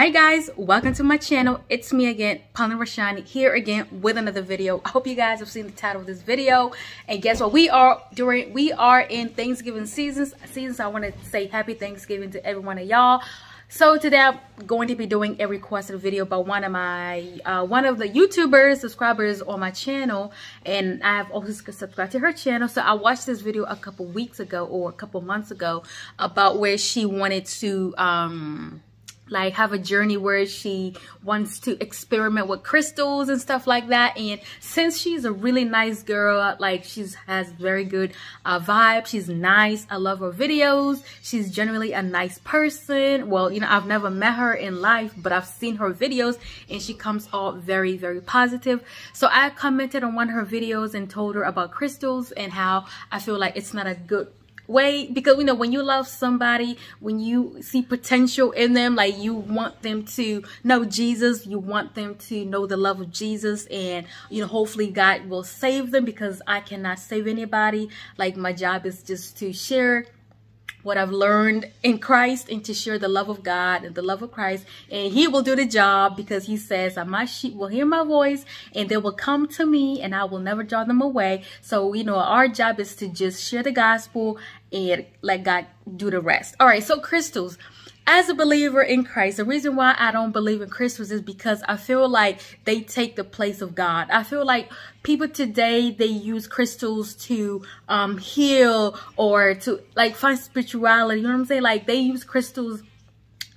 Hi guys, welcome to my channel. It's me again, Paulin Roshani, here again with another video. I hope you guys have seen the title of this video. And guess what? We are during we are in Thanksgiving seasons. Seasons I want to say happy Thanksgiving to every one of y'all. So today I'm going to be doing a requested video by one of my uh, one of the YouTubers subscribers on my channel, and I have also subscribed to her channel. So I watched this video a couple weeks ago or a couple months ago about where she wanted to um like have a journey where she wants to experiment with crystals and stuff like that. And since she's a really nice girl like she's has very good uh, vibe. She's nice. I love her videos. She's generally a nice person. Well you know i've never met her in life but i've seen her videos and she comes off very very positive. So i commented on one of her videos and told her about crystals and how i feel like it's not a good way because you know when you love somebody when you see potential in them like you want them to know jesus you want them to know the love of jesus and you know hopefully god will save them because i cannot save anybody. Like my job is just to share what I've learned in Christ and to share the love of God and the love of Christ. And he will do the job because he says, uh, my sheep will hear my voice and they will come to me and I will never draw them away. So, you know, our job is to just share the gospel and let God do the rest. All right. So crystals as a believer in Christ, the reason why I don't believe in crystals is because I feel like they take the place of God. I feel like people today, they use crystals to um, heal or to like find spirituality. You know what I'm saying? Like they use crystals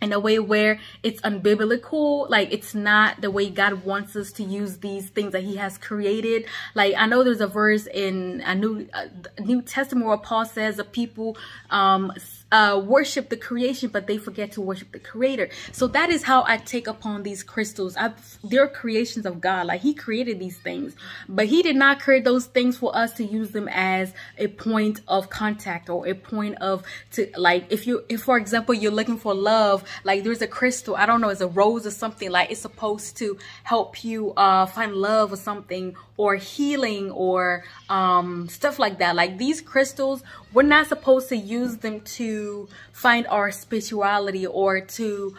in a way where it's unbiblical like it's not the way god wants us to use these things that he has created like i know there's a verse in a new uh, new testament where paul says that people um uh, worship the creation, but they forget to worship the creator. So that is how I take upon these crystals. I, they're creations of God. Like he created these things, but he did not create those things for us to use them as a point of contact or a point of to like, if you, if for example, you're looking for love, like there's a crystal, I don't know, it's a rose or something like it's supposed to help you, uh, find love or something or healing or, um, stuff like that. Like these crystals, we're not supposed to use them to find our spirituality or to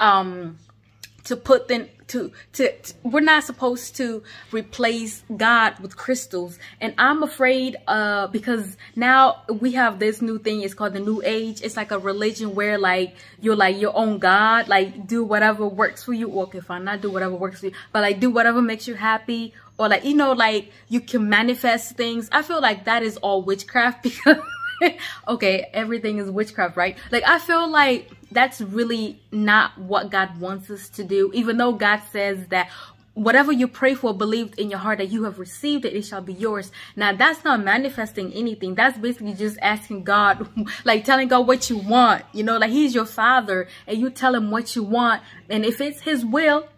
um to put them to, to, to we're not supposed to replace God with crystals. And I'm afraid uh because now we have this new thing it's called the new age. It's like a religion where like you're like your own God like do whatever works for you. Okay fine not do whatever works for you but like do whatever makes you happy. Or like you know like you can manifest things. I feel like that is all witchcraft because okay, everything is witchcraft, right? Like, I feel like that's really not what God wants us to do, even though God says that whatever you pray for, believed in your heart that you have received it, it shall be yours. Now, that's not manifesting anything. That's basically just asking God, like telling God what you want. You know, like He's your Father, and you tell Him what you want. And if it's His will,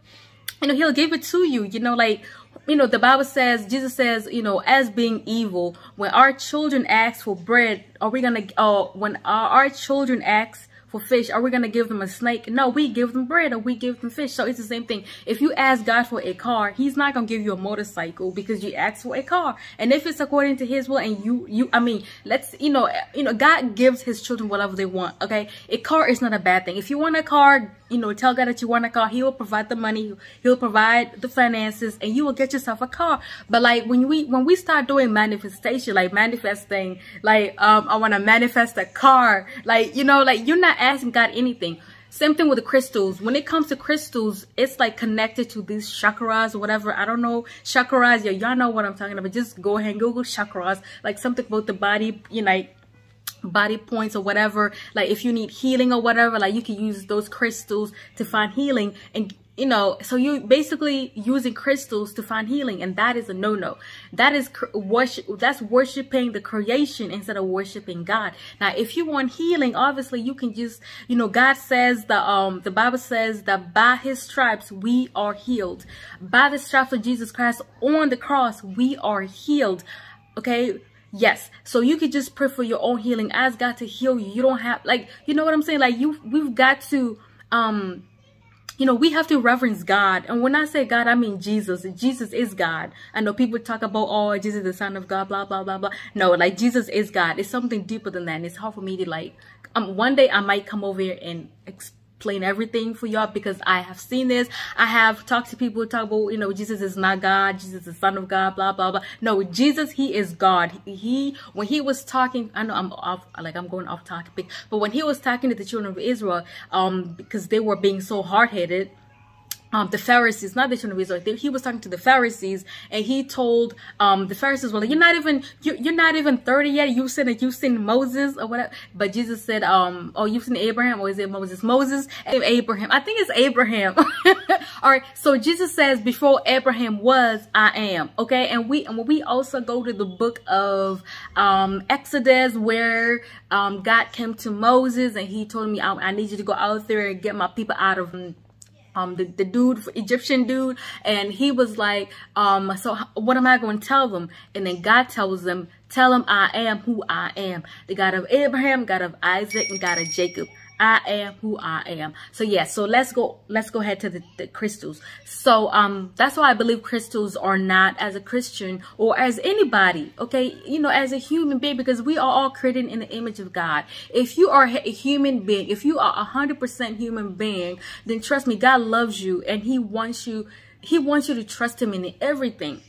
you know, He'll give it to you. You know, like you know, the Bible says, Jesus says, you know, as being evil, when our children ask for bread, are we going to, oh, when our, our children ask for fish, are we going to give them a snake? No, we give them bread or we give them fish. So it's the same thing. If you ask God for a car, he's not going to give you a motorcycle because you asked for a car. And if it's according to his will and you, you, I mean, let's, you know, you know, God gives his children whatever they want. Okay. A car is not a bad thing. If you want a car, you know, tell God that you want a car. He will provide the money. He'll provide the finances and you will get yourself a car. But like when we, when we start doing manifestation, like manifesting, like, um, I want to manifest a car, like, you know, like you're not asking God anything. Same thing with the crystals. When it comes to crystals, it's like connected to these chakras or whatever. I don't know. Chakras, yeah, y'all know what I'm talking about. Just go ahead and Google chakras. Like something about the body, you know, body points or whatever. Like if you need healing or whatever, like you can use those crystals to find healing and you know, so you basically using crystals to find healing, and that is a no-no. That is worship. That's worshiping the creation instead of worshiping God. Now, if you want healing, obviously you can just, you know, God says the um the Bible says that by His stripes we are healed. By the stripes of Jesus Christ on the cross we are healed. Okay, Yes. So you could just pray for your own healing. Ask God to heal you. You don't have like you know what I'm saying? Like you we've got to um you know, we have to reverence God. And when I say God, I mean Jesus. Jesus is God. I know people talk about, oh, Jesus is the son of God, blah, blah, blah, blah. No, like Jesus is God. It's something deeper than that. And it's hard for me to like, um, one day I might come over here and explain everything for y'all because I have seen this. I have talked to people talk about, you know, Jesus is not God, Jesus is the Son of God, blah, blah, blah. No, Jesus, he is God. He, when he was talking, I know I'm off, like I'm going off topic, but when he was talking to the children of Israel, um, because they were being so hard-headed, um, the Pharisees, not the children of Israel. He was talking to the Pharisees, and he told um, the Pharisees, "Well, you're not even you're, you're not even 30 yet. You said that you seen Moses or whatever." But Jesus said, um, "Oh, you've seen Abraham, or is it Moses? Moses Abraham. I think it's Abraham." All right. So Jesus says, "Before Abraham was, I am." Okay, and we and we also go to the book of um, Exodus, where um, God came to Moses and he told me, I, "I need you to go out there and get my people out of." Um, the, the dude, Egyptian dude, and he was like, um, so what am I going to tell them? And then God tells them, tell them I am who I am. The God of Abraham, God of Isaac, and God of Jacob. I am who I am. So yeah, so let's go let's go ahead to the, the, crystals. So um that's why I believe crystals are not as a Christian or as anybody, okay? You know, as a human being because we are all created in the image of God. If you are a human being, if you are a 100% human being, then trust me, God loves you and he wants you he wants you to trust him in everything.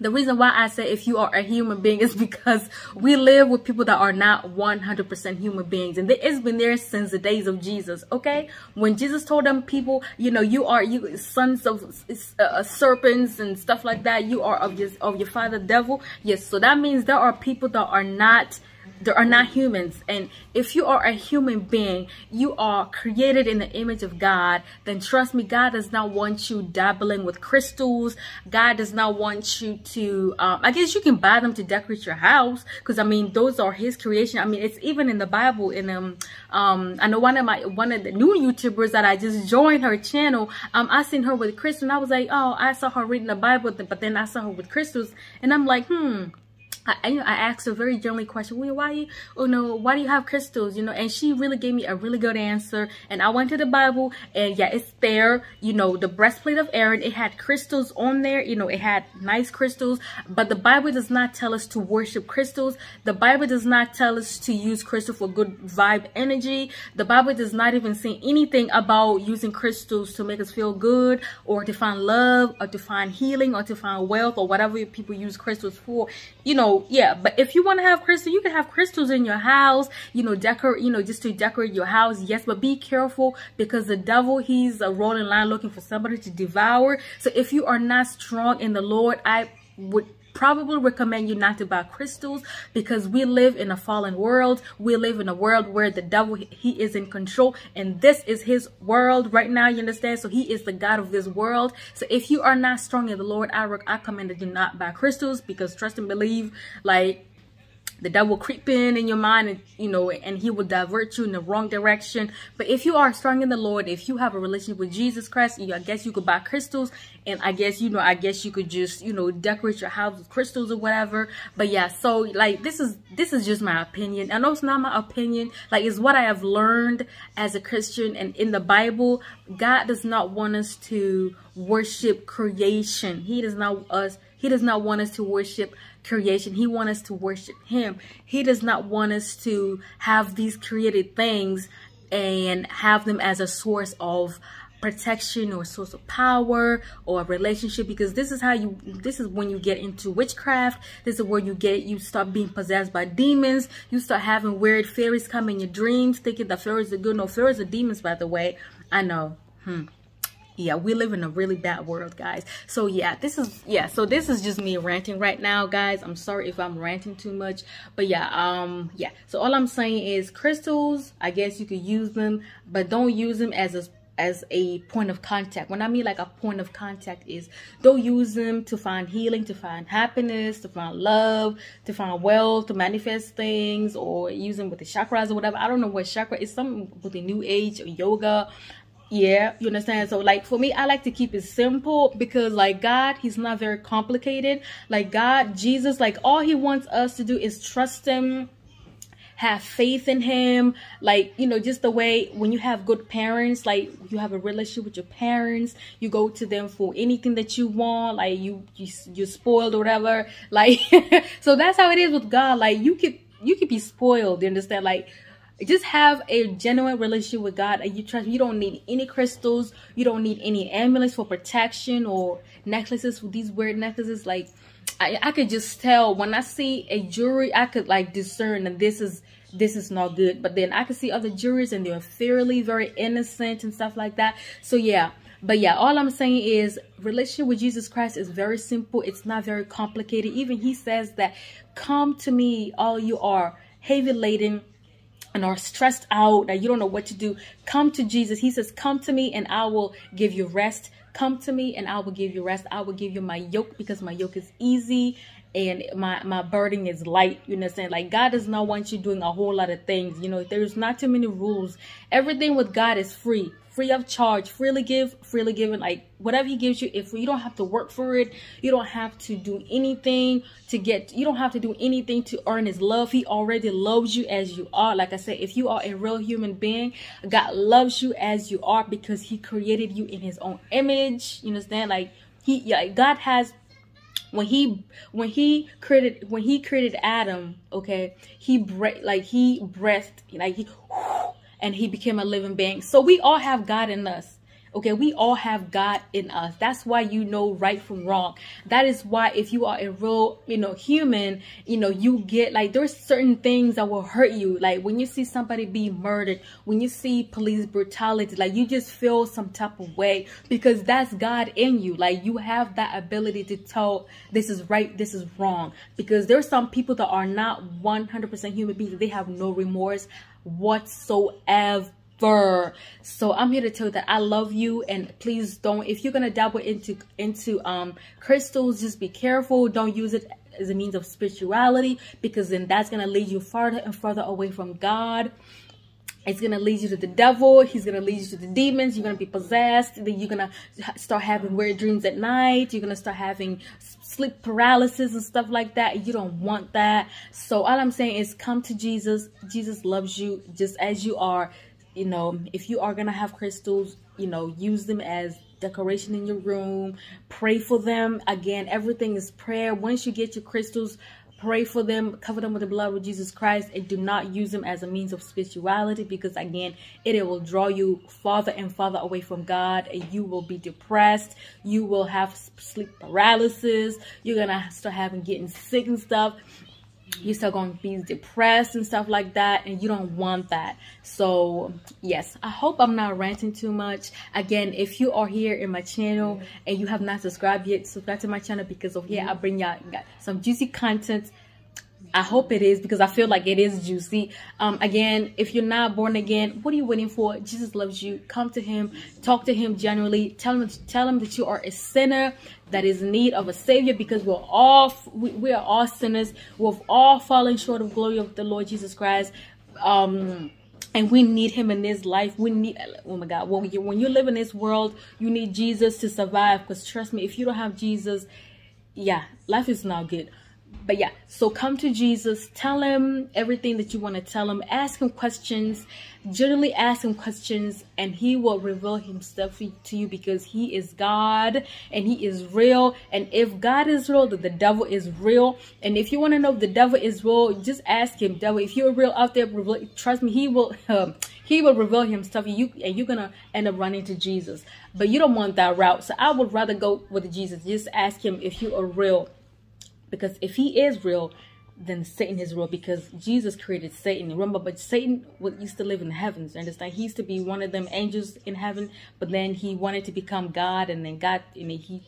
The reason why I say if you are a human being is because we live with people that are not 100% human beings. And it's been there since the days of Jesus, okay? When Jesus told them people, you know, you are you sons of uh, serpents and stuff like that. You are of your, of your father devil. Yes, so that means there are people that are not they are not humans. And if you are a human being you are created in the image of god then trust me god does not want you dabbling with crystals. God does not want you to um, i guess you can buy them to decorate your house because i mean those are his creation. I mean it's even in the bible in um um i know one of my one of the new youtubers that i just joined her channel um i seen her with crystals and i was like oh i saw her reading the bible but then i saw her with crystals and i'm like hmm I, I, asked a very gently question, well, why you, oh no, why do you have crystals, you know, and she really gave me a really good answer, and I went to the Bible, and yeah, it's there, you know, the breastplate of Aaron, it had crystals on there, you know, it had nice crystals, but the Bible does not tell us to worship crystals, the Bible does not tell us to use crystal for good vibe energy, the Bible does not even say anything about using crystals to make us feel good, or to find love, or to find healing, or to find wealth, or whatever people use crystals for, you know, yeah but if you want to have crystal you can have crystals in your house you know decorate you know just to decorate your house yes but be careful because the devil he's a rolling line looking for somebody to devour. So if you are not strong in the lord i would probably recommend you not to buy crystals because we live in a fallen world. We live in a world where the devil, he is in control and this is his world right now. You understand? So he is the God of this world. So if you are not strong in the Lord, I, recommend that you not buy crystals because trust and believe like the devil creep in in your mind and you know and he will divert you in the wrong direction. But if you are strong in the lord if you have a relationship with jesus christ you i guess you could buy crystals. And i guess you know i guess you could just you know decorate your house with crystals or whatever. But yeah so like this is this is just my opinion. I know it's not my opinion. Like it's what i have learned as a christian. And in the bible god does not want us to worship creation. He does not us he does not want us to worship creation. He wants us to worship him. He does not want us to have these created things and have them as a source of protection or source of power or a relationship because this is how you this is when you get into witchcraft. This is where you get you start being possessed by demons. You start having weird fairies come in your dreams thinking that fairies are good. No fairies are demons by the way. I know. Hmm yeah we live in a really bad world guys. So yeah this is yeah so this is just me ranting right now guys. I'm sorry if i'm ranting too much but yeah um yeah. So all i'm saying is crystals i guess you could use them but don't use them as a as a point of contact. When i mean like a point of contact is don't use them to find healing to find happiness to find love to find wealth to manifest things or use them with the chakras or whatever. I don't know what chakra is something with the new age or yoga yeah you understand? So like for me i like to keep it simple because like god he's not very complicated. Like god jesus like all he wants us to do is trust him have faith in him. Like you know just the way when you have good parents like you have a relationship with your parents you go to them for anything that you want like you you you're spoiled or whatever. Like so that's how it is with god. Like you could you could be spoiled you understand? Like just have a genuine relationship with God and you trust you don't need any crystals you don't need any amulets for protection or necklaces with these weird necklaces. Like I, I could just tell when I see a jewelry I could like discern that this is this is not good. But then I could see other jewelries and they're fairly very innocent and stuff like that. So yeah. But yeah all i'm saying is relationship with jesus christ is very simple. It's not very complicated. Even he says that come to me all you are heavy laden and are stressed out that you don't know what to do come to jesus. He says come to me and i will give you rest. Come to me and i will give you rest. I will give you my yoke because my yoke is easy and my my burden is light. You know saying like god does not want you doing a whole lot of things. You know there's not too many rules. Everything with god is free free of charge freely give freely given like whatever he gives you if you don't have to work for it you don't have to do anything to get you don't have to do anything to earn his love. He already loves you as you are. Like i said if you are a real human being god loves you as you are because he created you in his own image. You understand? Like he yeah god has when he when he created when he created adam okay he breath like he breathed like he and he became a living being. So we all have God in us. Okay, we all have God in us. That's why you know right from wrong. That is why if you are a real, you know, human, you know, you get like there's certain things that will hurt you. Like when you see somebody be murdered, when you see police brutality, like you just feel some type of way because that's God in you. Like you have that ability to tell this is right, this is wrong. Because there's some people that are not 100% human beings. They have no remorse whatsoever. So i'm here to tell you that i love you and please don't if you're gonna dabble into into um crystals just be careful. Don't use it as a means of spirituality because then that's gonna lead you farther and further away from god. It's gonna lead you to the devil. He's gonna lead you to the demons. You're gonna be possessed. Then you're gonna start having weird dreams at night. You're gonna start having sleep paralysis and stuff like that you don't want that. So all i'm saying is come to jesus. Jesus loves you just as you are. You know if you are gonna have crystals you know use them as decoration in your room. Pray for them. Again everything is prayer. Once you get your crystals pray for them cover them with the blood of jesus christ and do not use them as a means of spirituality because again it, it will draw you farther and farther away from god and you will be depressed. You will have sleep paralysis. You're gonna start having getting sick and stuff you're still going to be depressed and stuff like that and you don't want that. So yes i hope i'm not ranting too much. Again if you are here in my channel and you have not subscribed yet subscribe to my channel because of here i bring y'all some juicy content I hope it is because I feel like it is juicy. Um, again, if you're not born again, what are you waiting for? Jesus loves you. Come to him. Talk to him genuinely. Tell him, tell him that you are a sinner that is in need of a savior because we're all, we, we are all sinners. We've all fallen short of glory of the Lord Jesus Christ. Um, and we need him in this life we need oh my god when you when you live in this world you need jesus to survive because trust me if you don't have jesus yeah life is not good but yeah so come to jesus tell him everything that you want to tell him ask him questions generally ask him questions and he will reveal himself to you because he is god and he is real. And if god is real the devil is real. And if you want to know if the devil is real just ask him devil if you're real out there trust me he will um, he will reveal himself you and you're gonna end up running to jesus. But you don't want that route. So i would rather go with jesus. Just ask him if you are real because if he is real, then Satan is real because Jesus created Satan. Remember, but Satan used to live in the heavens. Understand? He used to be one of them angels in heaven, but then he wanted to become God, and then God, I mean, he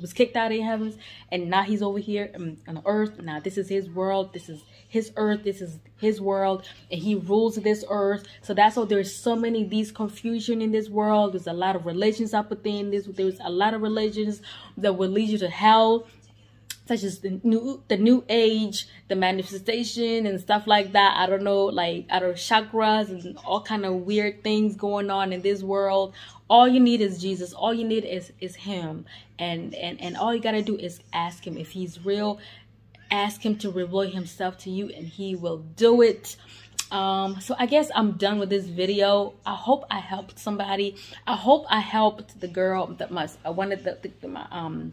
was kicked out of the heavens, and now he's over here on the earth. Now this is his world. This is his earth. This is his world, and he rules this earth. So that's why there's so many these confusion in this world. There's a lot of religions up within this. There's a lot of religions that will lead you to hell such as the new the new age the manifestation and stuff like that. I don't know like out of chakras and all kind of weird things going on in this world. All you need is jesus. All you need is is him. And and and all you gotta do is ask him. If he's real ask him to reveal himself to you and he will do it. Um so i guess i'm done with this video. I hope i helped somebody. I hope i helped the girl that my i wanted the, the my um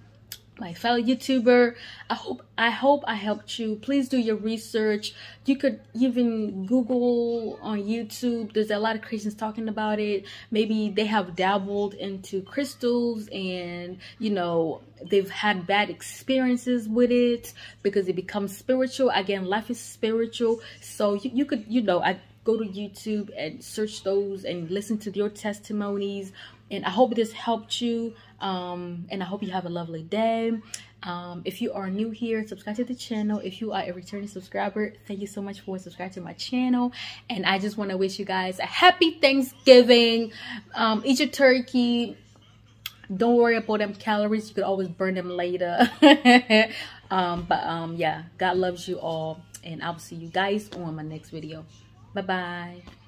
my fellow YouTuber. I hope I hope I helped you. Please do your research. You could even Google on YouTube. There's a lot of Christians talking about it. Maybe they have dabbled into crystals and you know they've had bad experiences with it because it becomes spiritual. Again, life is spiritual. So you, you could, you know, I go to YouTube and search those and listen to your testimonies. And I hope this helped you. Um, and I hope you have a lovely day. Um, if you are new here, subscribe to the channel. If you are a returning subscriber, thank you so much for subscribing to my channel. And I just want to wish you guys a happy Thanksgiving. Um, eat your turkey. Don't worry about them calories. You could always burn them later. um, but um, yeah, God loves you all. And I'll see you guys on my next video. Bye-bye.